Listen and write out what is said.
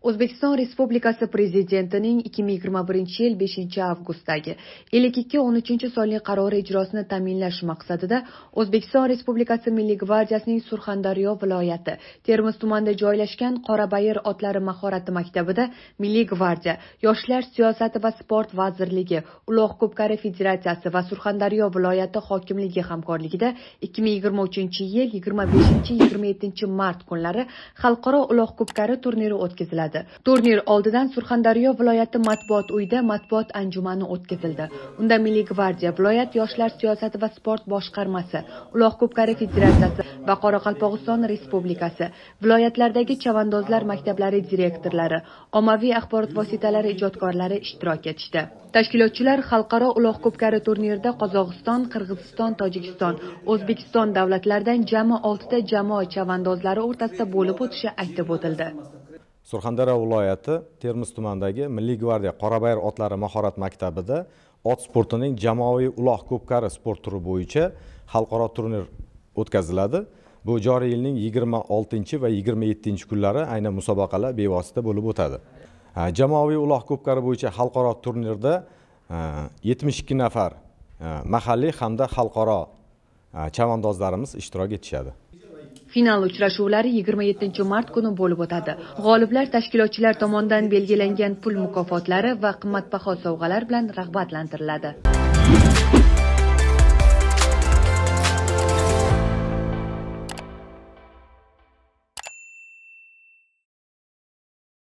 o'zbekiston respublikasi prezidentining 2021 yil 5 avgustdagi 5213 sonli qarori ijrosini ta'minlash maqsadida o'zbekiston respublikasi milliy gvardiyasining surxondaryo viloyati termiz tumanida joylashgan qorabayir otlari mahorati maktabida milliy gvardiya yoshlar siyosati va sport vazirligi ulug' ko'pkari federatsiyasi va surxondaryo viloyati hokimligi hamkorligida 2023 yil 25-27 mart kunlari xalqaro ulug' ko'pkari turniri o'tkaziladi. Turnir oldidan surxondaryo viloyati matbuot uyida matbuot anjumani o'tkazildi. Unda milliy gvardiya viloyat yoshlar siyosati va sport boshqarmasi uloq ko'pkari federatsiyasi va qoraqalpog'iston respublikasi viloyatlardagi chavandozlar maktablari direktorlari ommaviy axborot vositalari ijodkorlari ishtirok etishdi. Tashkilotchilar xalqaro uloq ko'pkari turnirida qozog'iston qirg'iziston tojikiston o'zbekiston davlatlaridan jami oltita jamoa chavandozlari o'rtasida bo'lib o'tishi aytib o'tildi. Surxondaryo viloyati termiz tumanidagi milliy gvardiya qorabayir otlari mahorat maktabida ot sportining jamoaviy uloq ko'pkari sport turi bo'yicha xalqaro turnir o'tkaziladi. Bu joriy yilning yigirma oltinchi va yigirma yettinchi kunlari aynan musobaqalar bevosita bo'lib o'tadi. Jamoaviy uloq ko'pkari bo'yicha xalqaro turnirda yetmish ikki nafar mahalliy hamda xalqaro chavandozlarimiz ishtirok etishadi. Final uchrashuvlari 27 mart kuni bo'lib o'tadi. G'oliblar tashkilotchilar tomonidan belgilangan pul mukofotlari va qimmatbaho sovg'alar bilan rag'batlantiriladi.